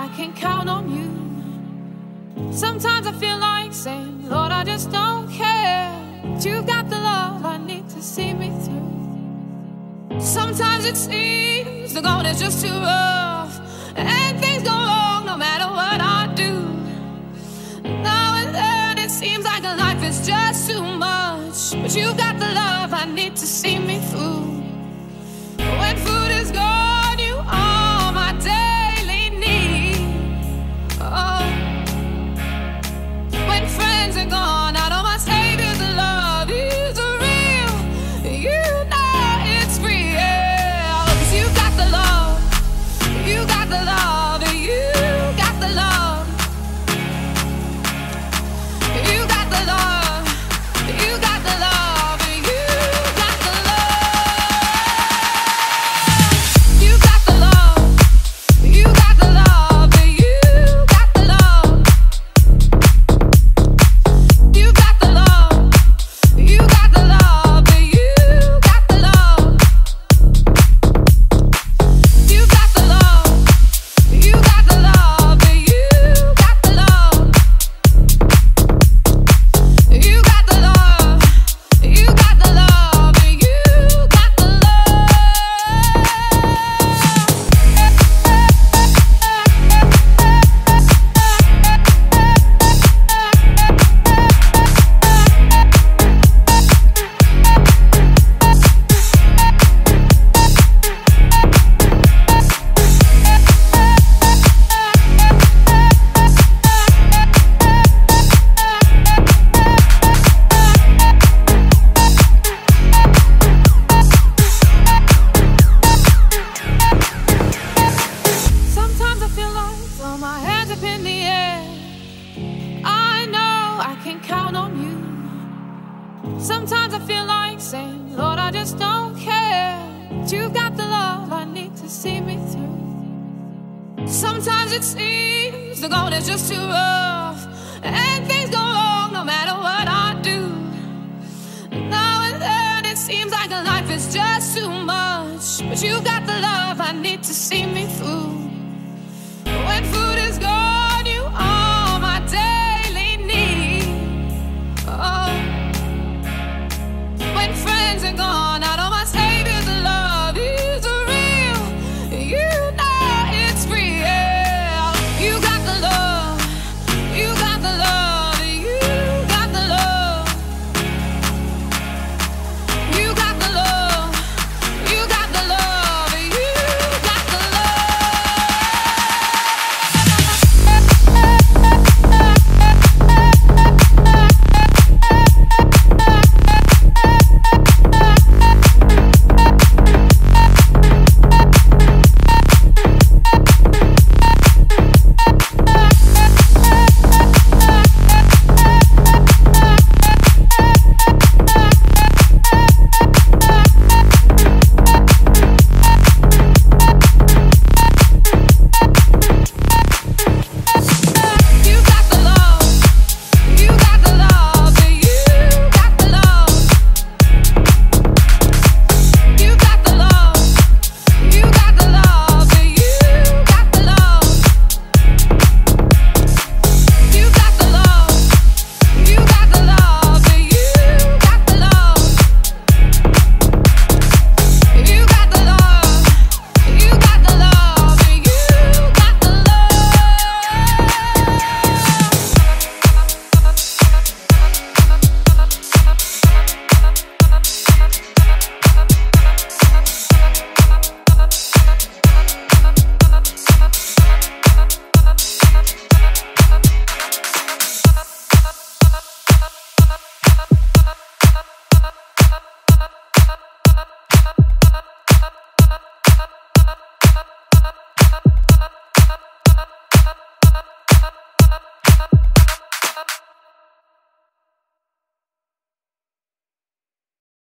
I can count on you. Sometimes I feel like saying, Lord, I just don't care. But you've got the love I need to see me through. Sometimes it seems the going is just too rough, and things go wrong no matter what I do. Now and then it seems like life is just too much, but you've got the love I need to see me through. Up in the air. I know I can count on you. Sometimes I feel like saying, Lord, I just don't care. But you've got the love I need to see me through. Sometimes it seems the going is just too rough, and things go wrong no matter what I do. Now and then it seems like life is just too much, but you've got the love I need to see me through.